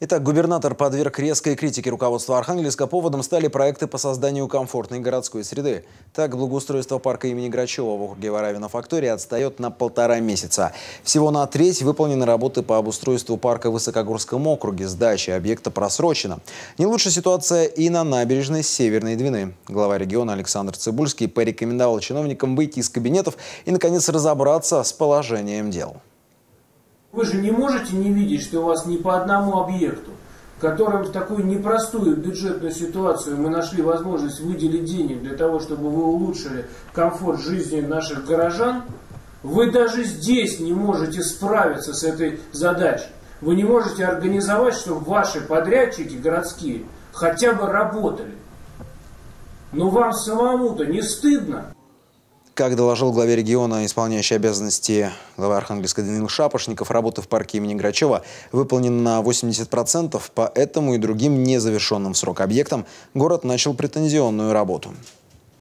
Итак, губернатор подверг резкой критике руководства Архангельска. Поводом стали проекты по созданию комфортной городской среды. Так, благоустройство парка имени Грачева в округе Варавина Фактория отстает на полтора месяца. Всего на треть выполнены работы по обустройству парка в Высокогорском округе. Сдача объекта просрочена. Не лучше ситуация и на набережной Северной Двины. Глава региона Александр Цибульский порекомендовал чиновникам выйти из кабинетов и, наконец, разобраться с положением дел. Вы же не можете не видеть, что у вас ни по одному объекту, которым в такую непростую бюджетную ситуацию мы нашли возможность выделить денег для того, чтобы вы улучшили комфорт жизни наших горожан, вы даже здесь не можете справиться с этой задачей. Вы не можете организовать, чтобы ваши подрядчики городские хотя бы работали. Но вам самому-то не стыдно? Как доложил главе региона, исполняющий обязанности главы Архангельска Даниил Шапошников, работы в парке имени Грачева выполнены на 80%. По этому и другим незавершенным срок объектам город начал претензионную работу.